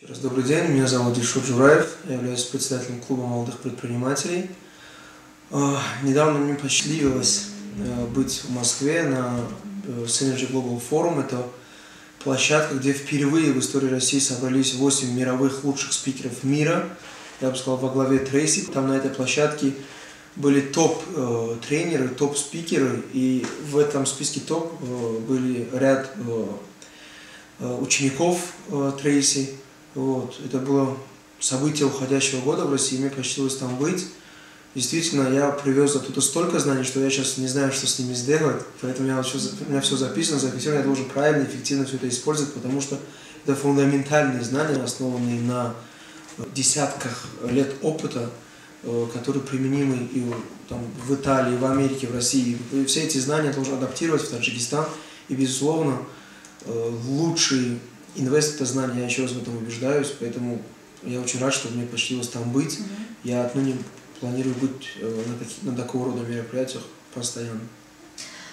Еще раз добрый день, меня зовут Дишур Джураев, я являюсь председателем клуба молодых предпринимателей. Э, недавно мне посчастливилось э, быть в Москве на э, Synergy Global Forum. Это площадка, где впервые в истории России собрались 8 мировых лучших спикеров мира. Я бы сказал, во главе Трейси. Там на этой площадке были топ-тренеры, топ-спикеры, и в этом списке топ были ряд учеников Трейси. Вот. Это было событие уходящего года в России, мне посчастливилось там быть. Действительно, я привез оттуда столько знаний, что я сейчас не знаю, что с ними сделать, поэтому я все, у меня все записано, зафиксировано, я должен правильно, эффективно все это использовать, потому что это фундаментальные знания, основанные на десятках лет опыта, э, которые применимы и там, в Италии, в Америке, в России. И все эти знания должен адаптировать в Таджикистан. И, безусловно, э, лучший инвест это знание, я еще раз в этом убеждаюсь, поэтому я очень рад, что мне посчастливилось там быть. Mm-hmm. Я отныне планирую быть э, на, таки, на такого рода мероприятиях постоянно.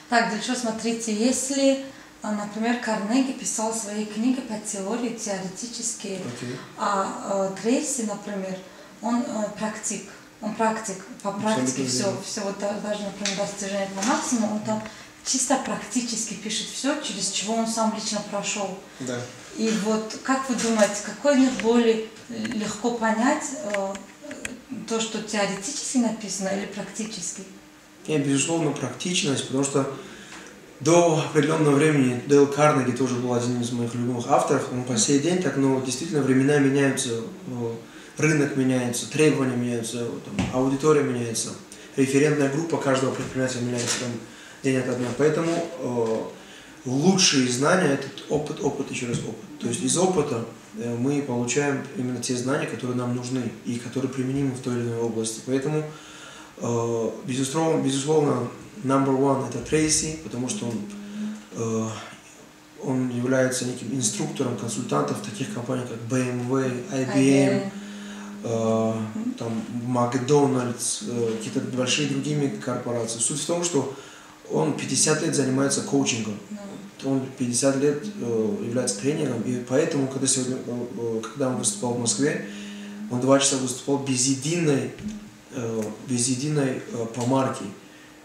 Так, дальше смотрите, если, э, например, Карнеги писал свои книги по теории теоретические, okay. а Трейси, например, он э, практик, он практик, по практике все, все, вот даже, например, достижение по максимуму, он там чисто практически пишет все, через чего он сам лично прошел. Да. И вот как вы думаете, какой из них более легко понять э, то, что теоретически написано или практически? Нет, безусловно, практичность, потому что до определенного времени Дейл Карнеги тоже был один из моих любимых авторов. Он по сей день так, но действительно времена меняются, э, рынок меняется, требования меняются, там, аудитория меняется, референтная группа каждого предпринимателя меняется. Там, день ото дня. Поэтому э, лучшие знания – это опыт, опыт, еще раз опыт. То есть из опыта э, мы получаем именно те знания, которые нам нужны и которые применимы в той или иной области. Поэтому, э, безусловно, безусловно, number one – это Трейси, потому что он, э, он является неким инструктором, консультантом в таких компаниях, как BMW, IBM, э, там, Макдональдс, э, какие-то большие другими корпорации. Суть в том, что он 50 лет занимается коучингом. Он 50 лет э, является тренером, и поэтому, когда, сегодня, э, э, когда он выступал в Москве, он два часа выступал без единой, без единой помарки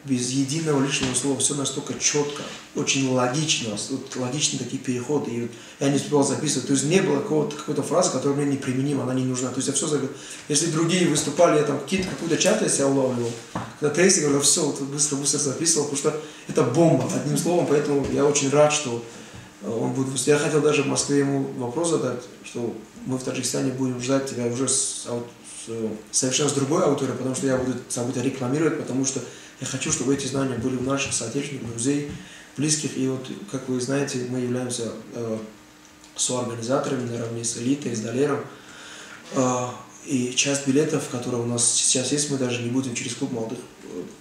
без единого лишнего слова, все настолько четко, очень логично, вот логичны такие переходы. И я не успевал записывать, то есть не было какой-то фразы, которая мне неприменима, она не нужна. То есть я все забил. Если другие выступали, я там какую-то чат я себя улавливал. Когда Трейси говорил, все, вот быстро-быстро записывал, потому что это бомба, одним словом, поэтому я очень рад, что э, он будет. Я хотел даже в Москве ему вопрос задать, что мы в Таджикистане будем ждать тебя уже с, с, совершенно с другой аудиторией, потому что я буду события рекламировать, потому что я хочу, чтобы эти знания были у наших соотечественников, друзей, близких. И вот, как вы знаете, мы являемся э, соорганизаторами наравне с элитой, с долером. Э, и часть билетов, которые у нас сейчас есть, мы даже не будем через клуб молодых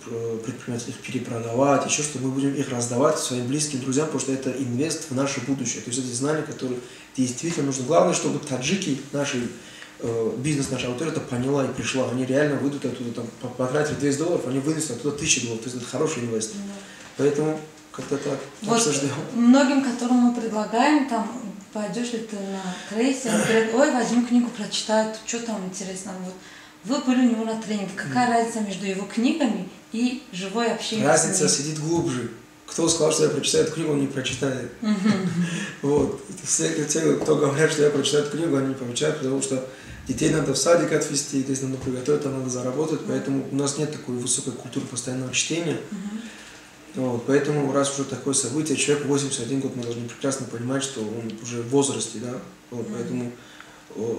э, предпринимателей перепродавать, еще что мы будем их раздавать своим близким друзьям, потому что это инвест в наше будущее. То есть эти знания, которые действительно нужны. Главное, чтобы таджики, наши Э, бизнес наша аудитория это поняла и пришла. Они реально выйдут оттуда, там, потратили 200 долларов, они вынесут оттуда 1000 долларов. То есть это хороший инвест. Да. Поэтому как-то так. Вот так многим, которым мы предлагаем, там, пойдешь ли ты на трейсе, они говорят, ой, возьму книгу, прочитаю, что там интересно. Вот. Вы были у него на тренинге. Какая mm. разница между его книгами и живой общением Разница сидит глубже. Кто сказал, что я прочитаю эту книгу, он не прочитает. Вот. Все те, кто говорят, что я прочитаю эту книгу, они не получают, потому что Детей надо в садик отвезти, здесь надо приготовить, там надо заработать, поэтому у нас нет такой высокой культуры постоянного чтения. Вот, поэтому раз уже такое событие, человек 81 год, мы должны прекрасно понимать, что он уже в возрасте, да, вот, поэтому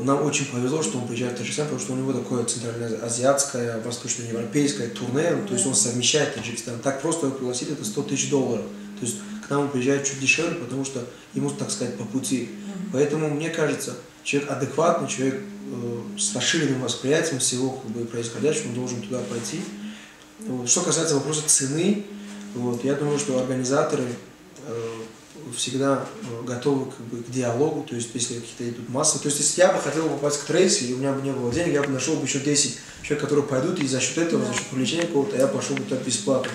нам очень повезло, что он приезжает в Таджикистан, потому что у него такое центральноазиатское, восточноевропейское турне, то есть он совмещает Таджикистан. Так просто его пригласить, это 100 тысяч долларов. То есть к нам он приезжает чуть дешевле, потому что ему, так сказать, по пути. Поэтому мне кажется, человек адекватный, человек с расширенным восприятием всего как бы, происходящего, он должен туда пойти. Вот. Что касается вопроса цены, вот, я думаю, что организаторы э, всегда э, готовы как бы, к диалогу, то есть если какие-то идут массы. То есть если я бы хотел попасть к Трейси, и у меня бы не было денег, я бы нашел бы еще 10 человек, которые пойдут, и за счет этого, за счет привлечения кого-то, я пошел бы туда бесплатно.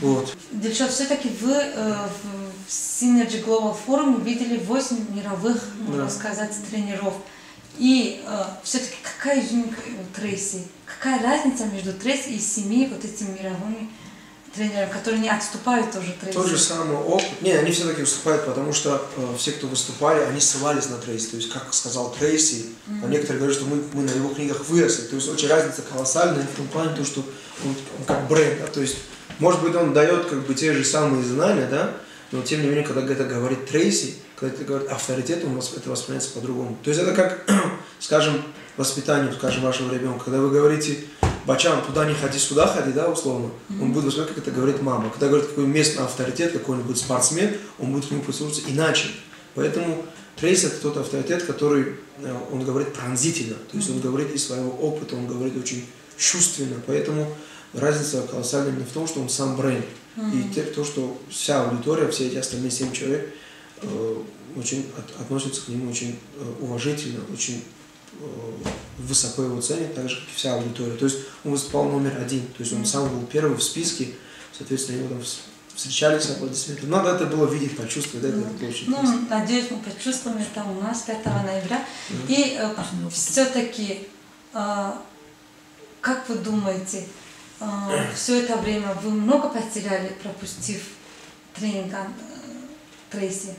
Вот. Дельшот, все-таки вы э, в Synergy Global Forum видели 8 мировых, можно Да. сказать, тренеров. И э, все-таки какая изюминка у Трейси? Какая разница между Трейси и семи вот этими мировыми тренерами, которые не отступают тоже Трейси? Тот же самый опыт. Не, они все-таки выступают, потому что э, все, кто выступали, они ссылались на Трейси. То есть, как сказал Трейси, а некоторые говорят, что мы, мы на его книгах выросли. То есть, очень разница колоссальная в том плане, то, что он, он как бренд. Да? То есть, может быть, он дает как бы те же самые знания, да, но тем не менее, когда это говорит Трейси, когда это говорит авторитет, он это воспринимается по-другому. То есть, это как, скажем, воспитание, скажем, вашего ребенка. Когда вы говорите, Бачан, туда не ходи, сюда ходи, да, условно, он будет воспринимать, как это говорит мама. Когда говорит какой местный авторитет, какой-нибудь спортсмен, он будет к нему прислушиваться иначе. Поэтому Трейс это тот авторитет, который, э, он говорит пронзительно, то есть он говорит из своего опыта, он говорит очень чувственно, поэтому разница колоссальная именно в том, что он сам бренд. И те- то, что вся аудитория, все эти остальные семь человек э, очень от- относятся к нему очень э, уважительно, очень э, высоко его ценят, так же, как и вся аудитория. То есть он выступал номер один, то есть он сам был первый в списке, соответственно, его там вс- встречали с аплодисментами. Надо это было видеть, почувствовать, да, это было очень Ну, интересно. надеюсь, мы почувствуем это у нас 5 ноября. И все-таки, как вы думаете, все это время вы много потеряли, пропустив тренинг э, Трейси?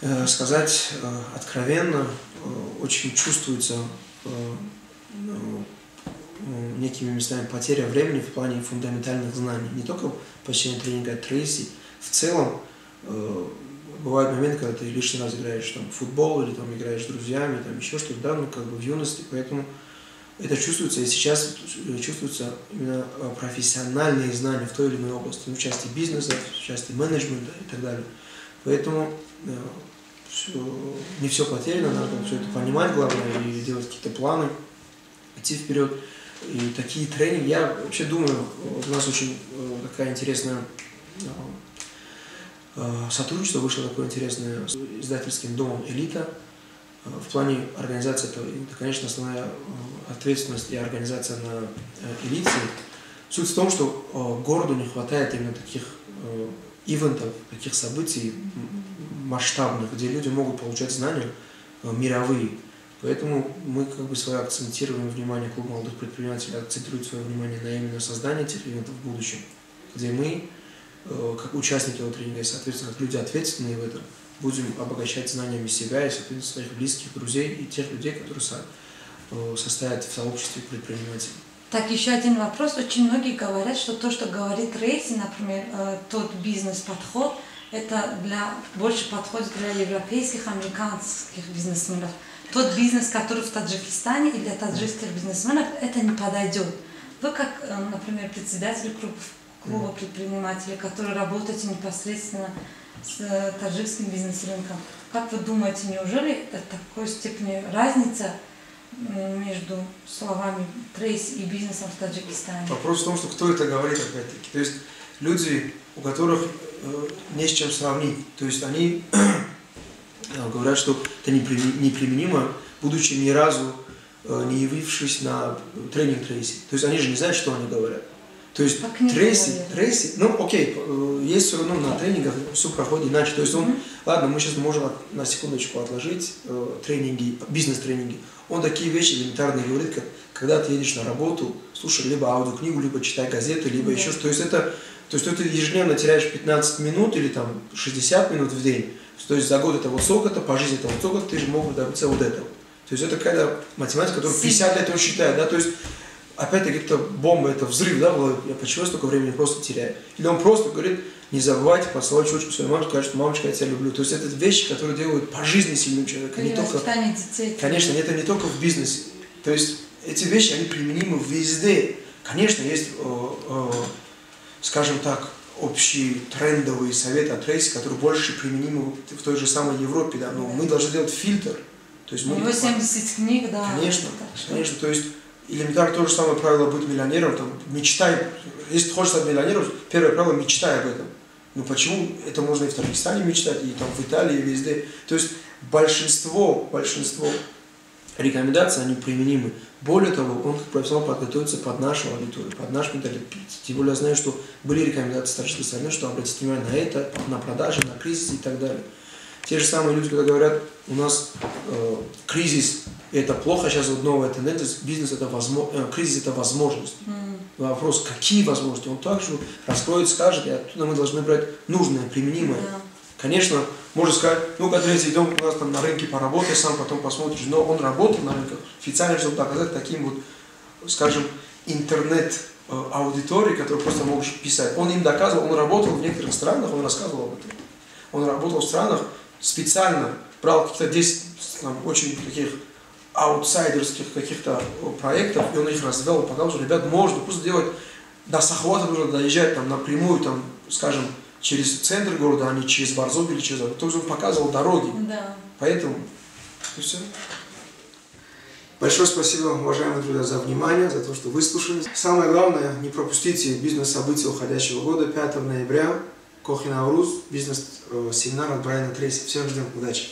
Э, сказать э, откровенно, очень чувствуется некими местами потеря времени в плане фундаментальных знаний. Не только посещение тренинга Трейси, в целом бывают моменты, когда ты лишний раз играешь там, в футбол или там играешь с друзьями, там еще что-то, да, ну как бы в юности, поэтому это чувствуется, и сейчас э, чувствуются именно э, профессиональные знания в той или иной области, ну, в части бизнеса, в части менеджмента и так далее. Поэтому э, всё- не все потеряно, надо все это понимать, главное, и делать какие-то планы, идти вперед. И такие тренинги, я вообще думаю, у нас очень э, такая интересная э, э, сотрудничество вышло такое интересное с издательским домом «Элита». В плане организации это, это, конечно, основная э, ответственность и организация на э, «Элите». Суть в том, что э, городу не хватает именно таких ивентов, таких событий масштабных, где люди могут получать знания мировые. Поэтому мы как бы свое акцентируем внимание, клуб молодых предпринимателей акцентирует свое внимание на именно создании этих ивентов в будущем, где мы, как участники этого тренинга, и, соответственно, как люди ответственные в этом, будем обогащать знаниями себя и, соответственно, своих близких, друзей и тех людей, которые э, состоят в сообществе предпринимателей. Так, еще один вопрос. Очень многие говорят, что то, что говорит Рейси, например, э, тот бизнес-подход, это для, больше подходит для европейских, американских бизнесменов. Тот бизнес, который в Таджикистане и для таджикских бизнесменов, это не подойдет. Вы как, э, например, председатель клуба, клуба предпринимателей, который работаете непосредственно с э, таджикским бизнес-рынком, как вы думаете, неужели это такой степени разница между словами Трейс и бизнесом в Таджикистане? Вопрос в том, что кто это говорит опять-таки. То есть люди, у которых э, не с чем сравнить. То есть они э, говорят, что это непри- неприменимо, будучи ни разу э, не явившись на тренинг Трейси. То есть они же не знают, что они говорят. То есть Как не Трейси, говорят. Трейси, ну окей, э, есть все равно на тренингах все проходит иначе. То есть он, Мгм. ладно, мы сейчас можем на секундочку отложить э, тренинги, бизнес-тренинги. Он такие вещи элементарные говорит, как когда ты едешь на работу, слушай либо аудиокнигу, либо читай газеты, либо Да. еще что. То есть это, то есть ты ежедневно теряешь 15 минут или там 60 минут в день. То есть за год это вот столько-то, по жизни это вот столько-то, ты же мог добиться вот этого. То есть это какая-то математика, которую 50 лет он считает, да, то есть опять-таки это бомба, это взрыв, да, голове. я почему столько времени просто теряю? Или он просто говорит, не забывайте поцеловать щечку своей мамочке, сказать, что мамочка, я тебя люблю. То есть это вещи, которые делают по жизни сильным человека, не только детей. Конечно, это не только в бизнесе. То есть эти вещи, они применимы везде. Конечно, есть, э, э, скажем так, общие трендовые советы от Рейси, которые больше применимы в той же самой Европе, да, но мы должны делать фильтр. То есть У мы, него 70 книг, да. Конечно, конечно, то есть элементарно то же самое правило быть миллионером, там, мечтай, если ты хочешь стать миллионером, первое правило мечтай об этом. Ну почему это можно и в Таджикистане мечтать, и там в Италии, и везде. То есть большинство, большинство рекомендации, они применимы. Более того, он как профессионал подготовится под нашу аудиторию, под наш менталитет. Тем более я знаю, что были рекомендации старших стороны, что обратить внимание на это, на продажи, на кризис и так далее. Те же самые люди, когда говорят, у нас э, кризис это плохо, сейчас вот новая тенденция, бизнес это возможно, э, кризис это возможность. Mm. Вопрос, какие возможности? Он также раскроет, скажет, и оттуда мы должны брать нужное, применимое. Yeah. Конечно, можно сказать, ну, когда идем у нас там на рынке поработай сам, потом посмотришь, но он работал на рынке официально, чтобы доказать таким вот, скажем, интернет аудитории, которые просто можешь писать. Он им доказывал, он работал в некоторых странах, он рассказывал об этом. Он работал в странах специально, брал каких-то 10 там, очень таких аутсайдерских каких-то проектов, и он их развел, показал, что, ребят, можно просто делать, до Сахвата нужно доезжать там напрямую, там, скажем, через центр города, а не через Борзов или через... То есть он показывал дороги. Да. Поэтому, и все. Большое спасибо, уважаемые друзья, за внимание, за то, что выслушали. Самое главное, не пропустите бизнес-события уходящего года, 5 ноября, Кохина Аурус, бизнес-семинар от Брайана Трейси. Всем ждем, удачи!